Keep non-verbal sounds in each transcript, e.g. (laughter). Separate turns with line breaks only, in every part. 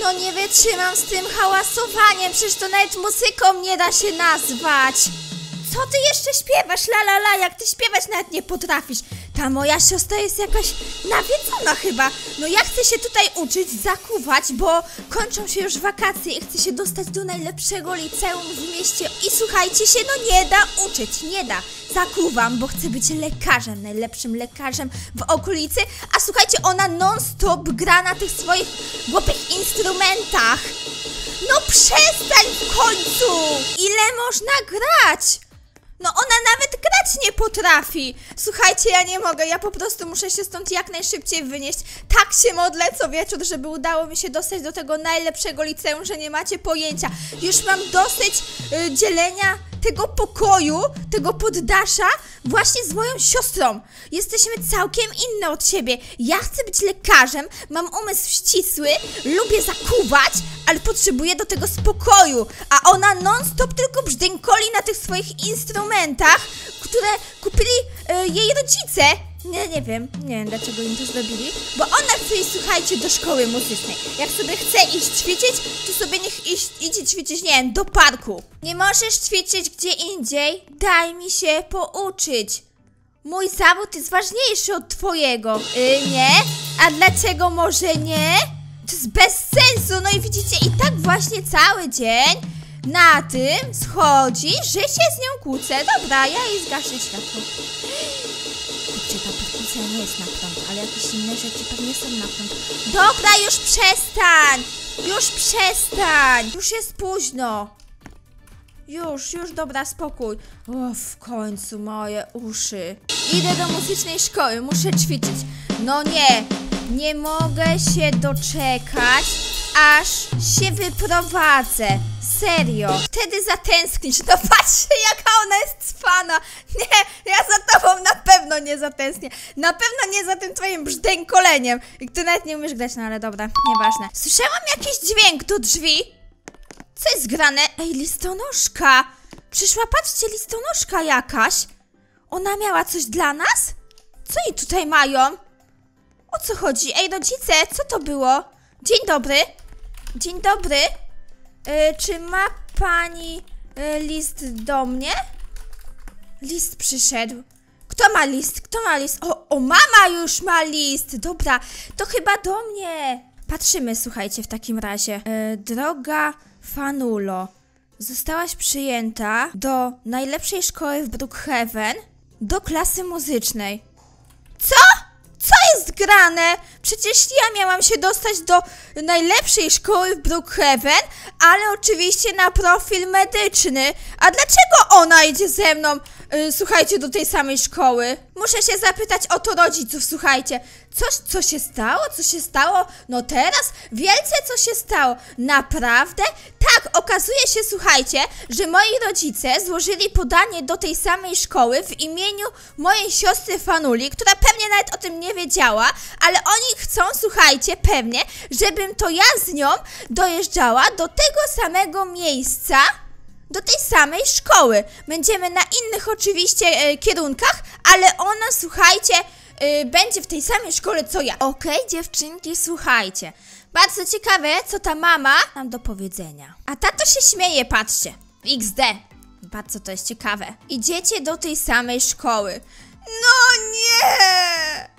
No nie wytrzymam z tym hałasowaniem, przecież to nawet muzyką nie da się nazwać. Co ty jeszcze śpiewasz, la la la, jak ty śpiewać nawet nie potrafisz. Ta moja siostra jest jakaś nawiedzona chyba. No ja chcę się tutaj uczyć, zakuwać, bo kończą się już wakacje i chcę się dostać do najlepszego liceum w mieście. I słuchajcie się, no nie da uczyć, nie da. Zakuwam, bo chcę być lekarzem, najlepszym lekarzem w okolicy. A słuchajcie, ona non-stop gra na tych swoich głupich instrumentach. No przestań w końcu! Ile można grać? No ona nawet grać nie potrafi! Słuchajcie, ja nie mogę, ja po prostu muszę się stąd jak najszybciej wynieść. Tak się modlę co wieczór, żeby udało mi się dostać do tego najlepszego liceum, że nie macie pojęcia. Już mam dosyć y, dzielenia tego pokoju, tego poddasza właśnie z moją siostrą. Jesteśmy całkiem inne od siebie. Ja chcę być lekarzem, mam umysł ścisły, lubię zakuwać, ale potrzebuję do tego spokoju. A ona non-stop tylko brzdękoli na tych swoich instrumentach, które kupili e, jej rodzice. Nie, nie wiem, nie wiem dlaczego im to zrobili, bo ona chce iść, słuchajcie, do szkoły muzycznej. Jak sobie chce iść ćwiczyć, to sobie niech iść, idzie ćwiczyć, nie wiem, do parku. Nie możesz ćwiczyć gdzie indziej, daj mi się pouczyć. Mój zawód jest ważniejszy od twojego. Yy, nie? A dlaczego może nie? To jest bez sensu, no i widzicie, i tak właśnie cały dzień na tym schodzi, że się z nią kłócę. Dobra, ja jej zgaszę światło. Kurczę, ta perkusja nie jest na prąd, ale jakieś inne rzeczy pewnie są na prąd. Dobra, już przestań! Już przestań! Już jest późno. Już, już, dobra, spokój. O, w końcu moje uszy. Idę do muzycznej szkoły, muszę ćwiczyć. No nie, nie mogę się doczekać, aż się wyprowadzę. Serio. Wtedy zatęsknisz. No patrzcie, jaka ona jest cwana. Nie, ja za tobą na pewno nie zatęsknię. Na pewno nie za tym twoim brzdękoleniem. Ty nawet nie umiesz grać, no ale dobra, nieważne. Słyszałam jakiś dźwięk do drzwi. Co jest grane? Ej, listonoszka! Przyszła, patrzcie, listonoszka jakaś. Ona miała coś dla nas? Co oni tutaj mają? O co chodzi? Ej, rodzice, co to było? Dzień dobry. Dzień dobry. E, czy ma pani e, list do mnie? List przyszedł. Kto ma list? Kto ma list? O, o, mama już ma list! Dobra, to chyba do mnie. Patrzymy, słuchajcie, w takim razie. E, droga Fanulo, zostałaś przyjęta do najlepszej szkoły w Brookhaven do klasy muzycznej. Co? Jest grane? Przecież ja miałam się dostać do najlepszej szkoły w Brookhaven, ale oczywiście na profil medyczny. A dlaczego ona idzie ze mną, y, słuchajcie, do tej samej szkoły? Muszę się zapytać o to rodziców, słuchajcie. Coś, co się stało? Co się stało? No teraz? Wielce co się stało? Naprawdę? Tak, okazuje się, słuchajcie, że moi rodzice złożyli podanie do tej samej szkoły w imieniu mojej siostry Fanuli, która pewnie nawet o tym nie wiedziała, ale oni chcą, słuchajcie, pewnie, żebym to ja z nią dojeżdżała do tego samego miejsca, do tej samej szkoły. Będziemy na innych oczywiście e, kierunkach, ale ona, słuchajcie, e, będzie w tej samej szkole co ja. Okej, dziewczynki, słuchajcie. Bardzo ciekawe, co ta mama nam do powiedzenia. A tato się śmieje, patrzcie. XD. Bardzo to jest ciekawe. Idziecie do tej samej szkoły. No nie!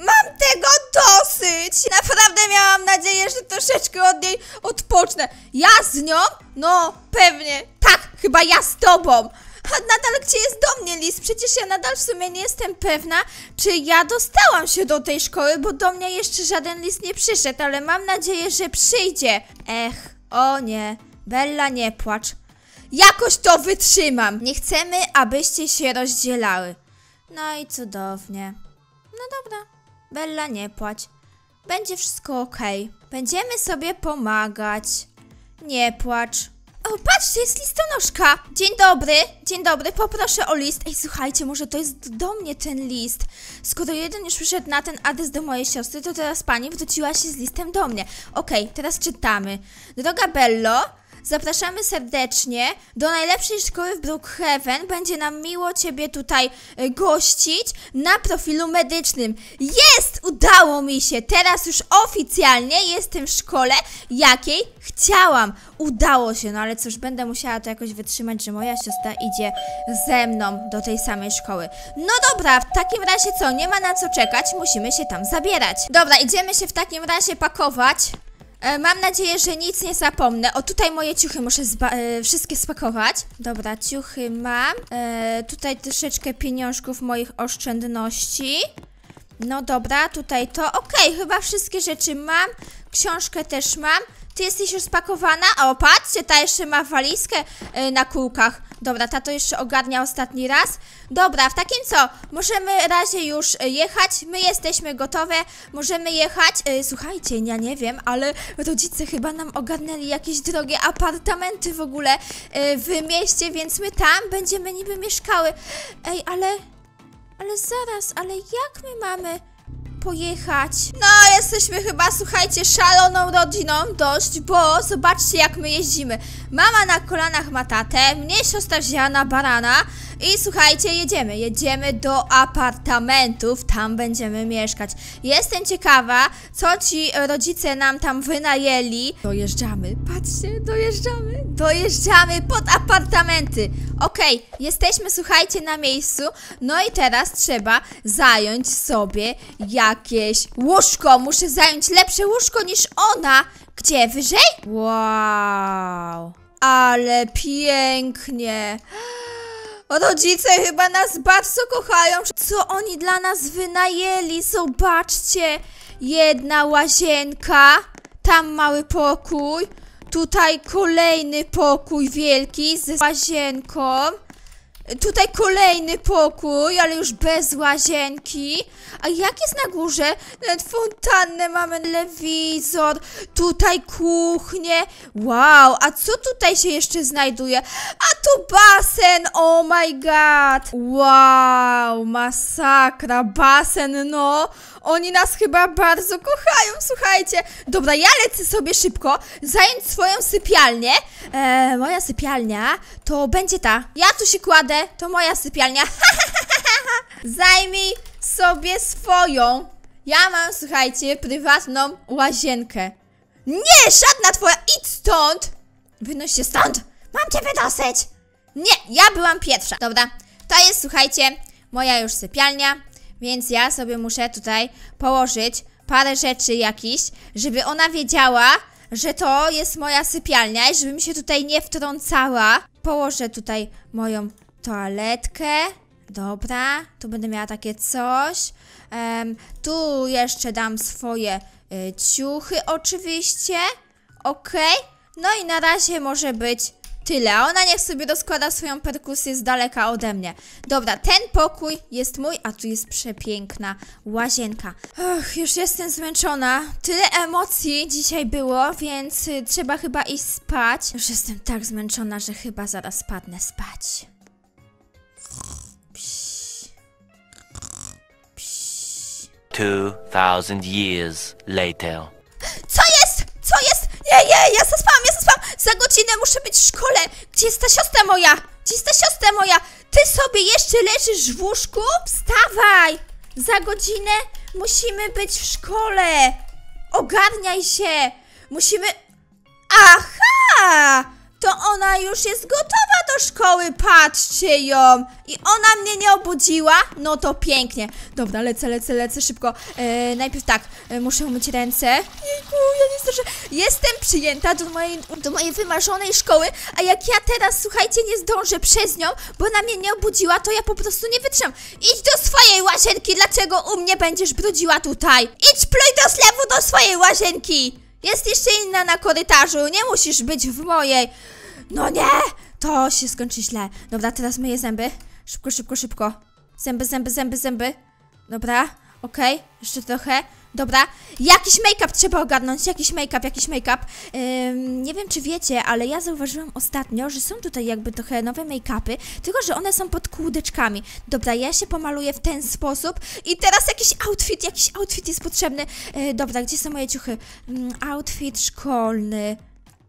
Mam tego dosyć! Naprawdę miałam nadzieję, że troszeczkę od niej odpocznę. Ja z nią? No, pewnie. Tak, chyba ja z tobą. A nadal gdzie jest do mnie list? Przecież ja nadal w sumie nie jestem pewna, czy ja dostałam się do tej szkoły, bo do mnie jeszcze żaden list nie przyszedł, ale mam nadzieję, że przyjdzie. Ech, o nie. Bella, nie płacz. Jakoś to wytrzymam. Nie chcemy, abyście się rozdzielały. No i cudownie. No dobra. Bella, nie płacz. Będzie wszystko okej. Będziemy sobie pomagać. Nie płacz. O, patrzcie, jest listonoszka. Dzień dobry, dzień dobry, poproszę o list. Ej, słuchajcie, może to jest do mnie ten list. Skoro jeden już przyszedł na ten adres do mojej siostry, to teraz pani wróciła się z listem do mnie. Okej, teraz czytamy. Droga Bello, zapraszamy serdecznie do najlepszej szkoły w Brookhaven. Będzie nam miło Ciebie tutaj e, gościć na profilu medycznym. Jest! Udało mi się! Teraz już oficjalnie jestem w szkole, jakiej chciałam. Udało się, no ale cóż, będę musiała to jakoś wytrzymać, że moja siostra idzie ze mną do tej samej szkoły. No dobra, w takim razie co, nie ma na co czekać, musimy się tam zabierać. Dobra, idziemy się w takim razie pakować. E, mam nadzieję, że nic nie zapomnę. O, tutaj moje ciuchy muszę e, wszystkie spakować. Dobra, ciuchy mam. E, tutaj troszeczkę pieniążków moich oszczędności. No dobra, tutaj to. Okej, chyba wszystkie rzeczy mam. Książkę też mam. Ty jesteś już spakowana? O, patrzcie, ta jeszcze ma walizkę y, na kółkach. Dobra, ta to jeszcze ogarnia ostatni raz. Dobra, w takim co? Możemy razie już y, jechać. My jesteśmy gotowe. Możemy jechać. Y, słuchajcie, ja nie wiem, ale rodzice chyba nam ogarnęli jakieś drogie apartamenty w ogóle w mieście, więc my tam będziemy niby mieszkały. Ej, ale... Ale zaraz, ale jak my mamy pojechać? No, jesteśmy chyba, słuchajcie, szaloną rodziną dość, bo zobaczcie jak my jeździmy. Mama na kolanach ma tatę, mnie siostra wzięła na barana i słuchajcie, jedziemy, jedziemy do apartamentów, tam będziemy mieszkać. Jestem ciekawa, co ci rodzice nam tam wynajęli. Dojeżdżamy, patrzcie, dojeżdżamy, dojeżdżamy pod apartamenty. Okej, jesteśmy, słuchajcie, na miejscu, no i teraz trzeba zająć sobie jakieś łóżko. Muszę zająć lepsze łóżko niż ona. Gdzie, wyżej? Wow, ale pięknie. Rodzice chyba nas bardzo kochają. Co oni dla nas wynajęli? Zobaczcie. Jedna łazienka. Tam mały pokój. Tutaj kolejny pokój wielki z łazienką. Tutaj kolejny pokój, ale już bez łazienki. A jak jest na górze? Nawet fontannę mamy, telewizor, tutaj kuchnię. Wow, a co tutaj się jeszcze znajduje? A tu basen, oh my god. Wow, masakra, basen, no. Oni nas chyba bardzo kochają, słuchajcie. Dobra, ja lecę sobie szybko zająć swoją sypialnię. E, moja sypialnia to będzie ta. Ja tu się kładę, to moja sypialnia. (laughs) Zajmij sobie swoją. Ja mam, słuchajcie, prywatną łazienkę. Nie, żadna twoja, idź stąd! Wynoś się stąd! Mam ciebie dosyć! Nie, ja byłam pierwsza. Dobra, to jest, słuchajcie, moja już sypialnia, więc ja sobie muszę tutaj położyć parę rzeczy jakichś, żeby ona wiedziała, że to jest moja sypialnia i żeby mi się tutaj nie wtrącała. Położę tutaj moją toaletkę. Dobra, tu będę miała takie coś. Em, tu jeszcze dam swoje y, ciuchy oczywiście. Okej. No i na razie może być tyle. A ona niech sobie rozkłada swoją perkusję z daleka ode mnie. Dobra, ten pokój jest mój, a tu jest przepiękna łazienka. Ach, już jestem zmęczona. Tyle emocji dzisiaj było, więc y, trzeba chyba iść spać. Już jestem tak zmęczona, że chyba zaraz spadnę spać.
Two thousand years later.
Co jest? Co jest? Nie, nie, ja zaspałam. Za godzinę muszę być w szkole. Gdzie jest ta siostra moja? Gdzie jest ta siostra moja? Ty sobie jeszcze leżysz w łóżku? Wstawaj! Za godzinę musimy być w szkole. Ogarniaj się. Musimy... Aha! To ona już jest gotowa do szkoły, patrzcie ją! I ona mnie nie obudziła? No to pięknie. Dobra, lecę, lecę, lecę szybko. E, najpierw tak, e, muszę umyć ręce. Jejku, ja nie zdążę. Jestem przyjęta do mojej, do mojej wymarzonej szkoły, a jak ja teraz, słuchajcie, nie zdążę przez nią, bo ona mnie nie obudziła, to ja po prostu nie wytrzymam. Idź do swojej łazienki, dlaczego u mnie będziesz brudziła tutaj? Idź pluj do zlewu do swojej łazienki! Jest jeszcze inna na korytarzu, nie musisz być w mojej. No nie! To się skończy źle. Dobra, teraz myję zęby. Szybko, szybko, szybko. Zęby, zęby, zęby, zęby. Dobra, okej, jeszcze trochę. Dobra, jakiś make-up trzeba ogarnąć, jakiś make-up, jakiś make-up. Ym, nie wiem, czy wiecie, ale ja zauważyłam ostatnio, że są tutaj jakby trochę nowe make-upy, tylko że one są pod kłódeczkami. Dobra, ja się pomaluję w ten sposób i teraz jakiś outfit, jakiś outfit jest potrzebny. Yy, dobra, gdzie są moje ciuchy? Ym, outfit szkolny.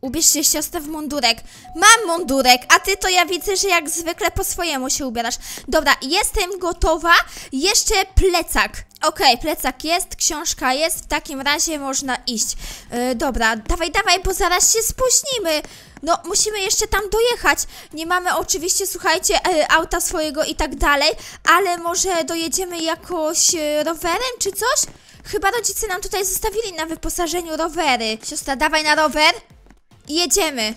Ubierz się siostra w mundurek. Mam mundurek, a ty to ja widzę, że jak zwykle po swojemu się ubierasz. Dobra, jestem gotowa. Jeszcze plecak. Okej, plecak jest, książka jest, w takim razie można iść. Yy, dobra, dawaj, dawaj, bo zaraz się spóźnimy. No, musimy jeszcze tam dojechać. Nie mamy oczywiście, słuchajcie, e, auta swojego i tak dalej, ale może dojedziemy jakoś e, rowerem czy coś? Chyba rodzice nam tutaj zostawili na wyposażeniu rowery. Siostra, dawaj na rower jedziemy.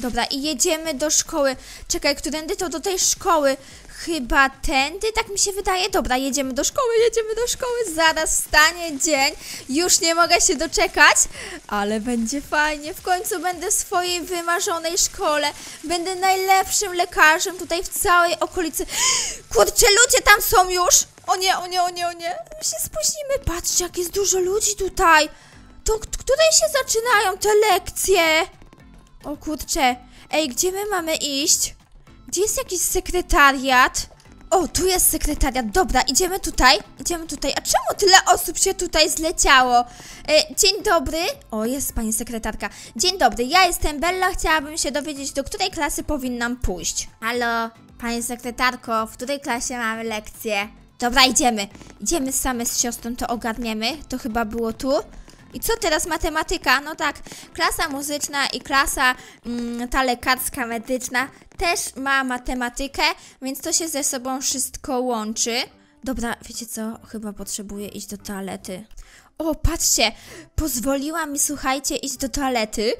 Dobra, i jedziemy do szkoły. Czekaj, którędy to do tej szkoły? Chyba tędy, tak mi się wydaje. Dobra, jedziemy do szkoły, jedziemy do szkoły. Zaraz wstanie dzień. Już nie mogę się doczekać, ale będzie fajnie. W końcu będę w swojej wymarzonej szkole. Będę najlepszym lekarzem tutaj w całej okolicy. (gasps) Kurczę, ludzie tam są już. O nie, o nie, o nie, o nie. My się spóźnimy. Patrzcie, jak jest dużo ludzi tutaj. To której się zaczynają te lekcje? O kurczę. Ej, gdzie my mamy iść? Gdzie jest jakiś sekretariat? O, tu jest sekretariat. Dobra, idziemy tutaj. Idziemy tutaj. A czemu tyle osób się tutaj zleciało? E, dzień dobry. O, jest pani sekretarka. Dzień dobry, ja jestem Bella. Chciałabym się dowiedzieć, do której klasy powinnam pójść. Halo, pani sekretarko, w której klasie mamy lekcję? Dobra, idziemy. Idziemy same z siostrą, to ogarniemy. To chyba było tu. I co teraz matematyka? No tak, klasa muzyczna i klasa mm, ta lekarska medyczna też ma matematykę, więc to się ze sobą wszystko łączy. Dobra, wiecie co? Chyba potrzebuję iść do toalety. O, patrzcie! Pozwoliła mi, słuchajcie, iść do toalety.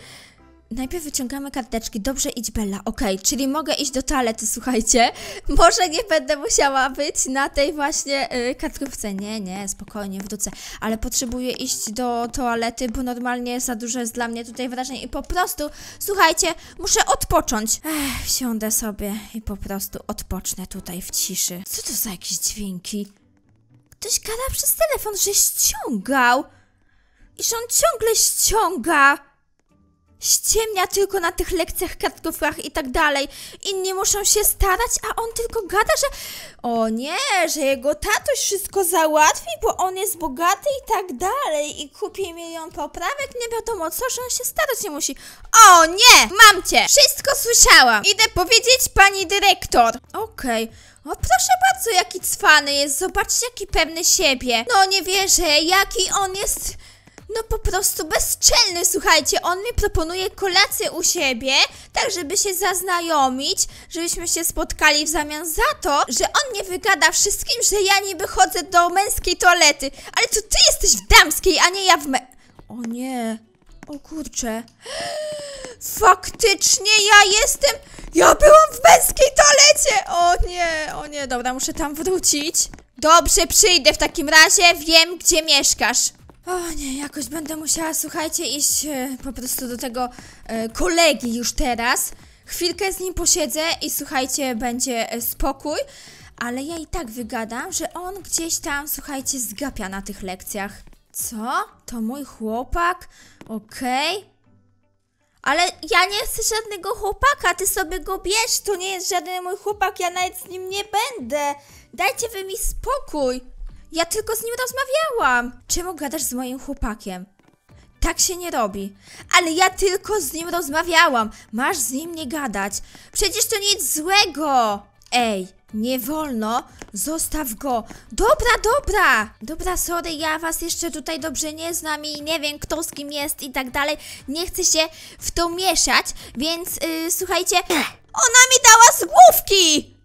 Najpierw wyciągamy karteczki. Dobrze, idź Bella. Okej, czyli mogę iść do toalety, słuchajcie. (laughs) Może nie będę musiała być na tej właśnie y, kartkówce. Nie, nie, spokojnie, wrócę. Ale potrzebuję iść do toalety, bo normalnie za dużo jest dla mnie tutaj wrażeń i po prostu, słuchajcie, muszę odpocząć. Ech, siądę sobie i po prostu odpocznę tutaj w ciszy. Co to za jakieś dźwięki? Ktoś gada przez telefon, że ściągał. I że on ciągle ściąga ściemnia tylko na tych lekcjach, kartkówkach i tak dalej. Inni muszą się starać, a on tylko gada, że o nie, że jego tatuś wszystko załatwi, bo on jest bogaty i tak dalej i kupi milion poprawek, nie wiadomo co, że on się starać nie musi. O nie, mam cię, wszystko słyszałam. Idę powiedzieć pani dyrektor. Okej. O, proszę bardzo, jaki cwany jest. Zobaczcie, jaki pewny siebie. No, nie wierzę, jaki on jest no po prostu bezczelny, słuchajcie, on mi proponuje kolację u siebie, tak żeby się zaznajomić, żebyśmy się spotkali w zamian za to, że on nie wygada wszystkim, że ja niby chodzę do męskiej toalety, ale to ty jesteś w damskiej, a nie ja w me... O nie, o kurczę. Faktycznie ja jestem... Ja byłam w męskiej toalecie! O nie, o nie, dobra, muszę tam wrócić. Dobrze, przyjdę w takim razie, wiem gdzie mieszkasz. O nie, jakoś będę musiała, słuchajcie, iść e, po prostu do tego e, kolegi już teraz. Chwilkę z nim posiedzę i słuchajcie, będzie e, spokój. Ale ja i tak wygadam, że on gdzieś tam, słuchajcie, zgapia na tych lekcjach. Co? To mój chłopak? Okej. Ale ja nie chcę żadnego chłopaka, ty sobie go bierz, to nie jest żaden mój chłopak, ja nawet z nim nie będę. Dajcie wy mi spokój. Ja tylko z nim rozmawiałam. Czemu gadasz z moim chłopakiem? Tak się nie robi. Ale ja tylko z nim rozmawiałam. Masz z nim nie gadać. Przecież to nic złego. Ej, nie wolno. Zostaw go. Dobra, dobra. Dobra, sorry, ja was jeszcze tutaj dobrze nie znam i nie wiem kto z kim jest i tak dalej. Nie chcę się w to mieszać, więc yy, słuchajcie. Ona mi dała z główki!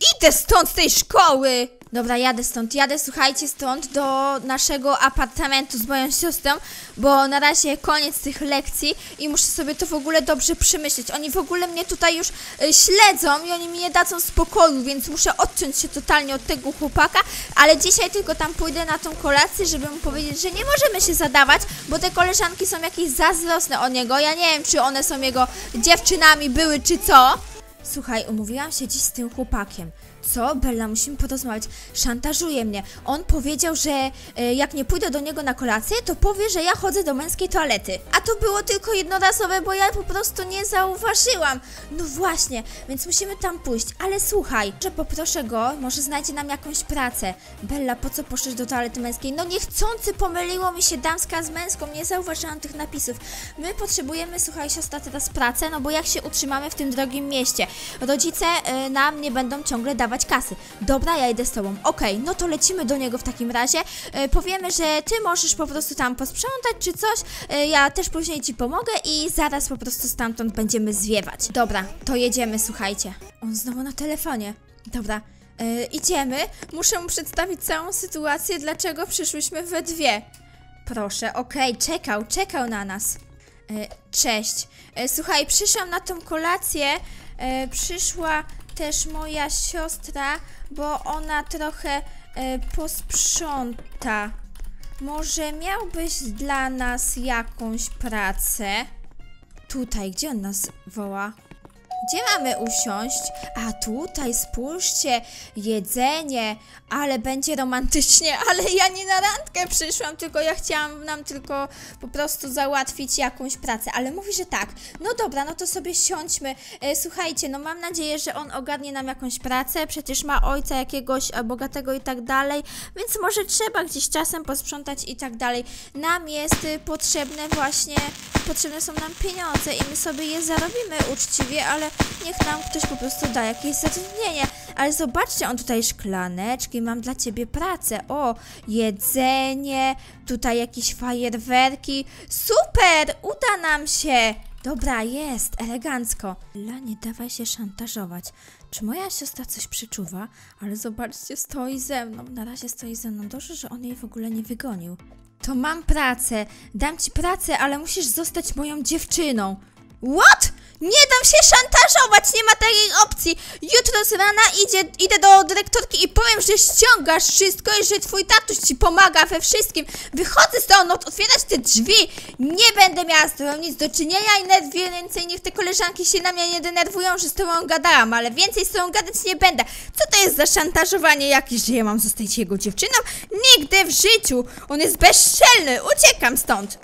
Idę stąd z tej szkoły! Dobra, jadę stąd, jadę, słuchajcie, stąd do naszego apartamentu z moją siostrą, bo na razie koniec tych lekcji i muszę sobie to w ogóle dobrze przemyśleć. Oni w ogóle mnie tutaj już y, śledzą i oni mi nie dadzą spokoju, więc muszę odciąć się totalnie od tego chłopaka, ale dzisiaj tylko tam pójdę na tą kolację, żeby mu powiedzieć, że nie możemy się zadawać, bo te koleżanki są jakieś zazdrosne o niego. Ja nie wiem, czy one są jego dziewczynami były, czy co. Słuchaj, umówiłam się dziś z tym chłopakiem. Co? Bella, musimy porozmawiać. Szantażuje mnie. On powiedział, że e, jak nie pójdę do niego na kolację, to powie, że ja chodzę do męskiej toalety. A to było tylko jednorazowe, bo ja po prostu nie zauważyłam. No właśnie, więc musimy tam pójść. Ale słuchaj, że poproszę go, może znajdzie nam jakąś pracę. Bella, po co poszłeś do toalety męskiej? No niechcący pomyliło mi się damska z męską, nie zauważyłam tych napisów. My potrzebujemy, słuchaj, siostra, teraz pracę, no bo jak się utrzymamy w tym drogim mieście? Rodzice y, nam nie będą ciągle dawać kasy. Dobra, ja idę z tobą. Okej, no to lecimy do niego w takim razie. Y, powiemy, że ty możesz po prostu tam posprzątać czy coś. Y, ja też później ci pomogę i zaraz po prostu stamtąd będziemy zwiewać. Dobra, to jedziemy, słuchajcie. On znowu na telefonie. Dobra. y, idziemy. Muszę mu przedstawić całą sytuację, dlaczego przyszłyśmy we dwie. Proszę, okej, czekał, czekał na nas. E, Cześć. E, Słuchaj, przyszłam na tą kolację. E, Przyszła też moja siostra, bo ona trochę e, posprząta. Może miałbyś dla nas jakąś pracę? Tutaj, gdzie on nas woła? Gdzie mamy usiąść? A tutaj, spójrzcie, jedzenie, ale będzie romantycznie, (laughs) ale ja nie na randkę przyszłam, tylko ja chciałam nam tylko po prostu załatwić jakąś pracę, ale mówi, że tak. No dobra, no to sobie siądźmy. E, słuchajcie, no mam nadzieję, że on ogarnie nam jakąś pracę, przecież ma ojca jakiegoś e, bogatego i tak dalej, więc może trzeba gdzieś czasem posprzątać i tak dalej. Nam jest y, potrzebne właśnie, potrzebne są nam pieniądze i my sobie je zarobimy uczciwie, ale niech nam ktoś po prostu da jakieś zatrudnienie. Ale zobaczcie, on tutaj szklaneczki, mam dla ciebie pracę. O, jedzenie, tutaj jakieś fajerwerki. Super, uda nam się. Dobra, jest, elegancko. La, nie dawaj się szantażować. Czy moja siostra coś przeczuwa? Ale zobaczcie, stoi ze mną. Na razie stoi ze mną. Dobrze, że on jej w ogóle nie wygonił. To mam pracę. Dam ci pracę, ale musisz zostać moją dziewczyną. What? Nie dam się szantażować, nie ma takiej opcji. Jutro z rana idzie, idę do dyrektorki i powiem, że ściągasz wszystko i że twój tatuś ci pomaga we wszystkim. Wychodzę stąd, otwierać te drzwi. Nie będę miała z tobą nic do czynienia i nawet więcej niech te koleżanki się na mnie nie denerwują, że z tobą gadałam, ale więcej z tobą gadać nie będę. Co to jest za szantażowanie jakieś, że ja mam zostać jego dziewczyną? Nigdy w życiu. On jest bezczelny. Uciekam stąd.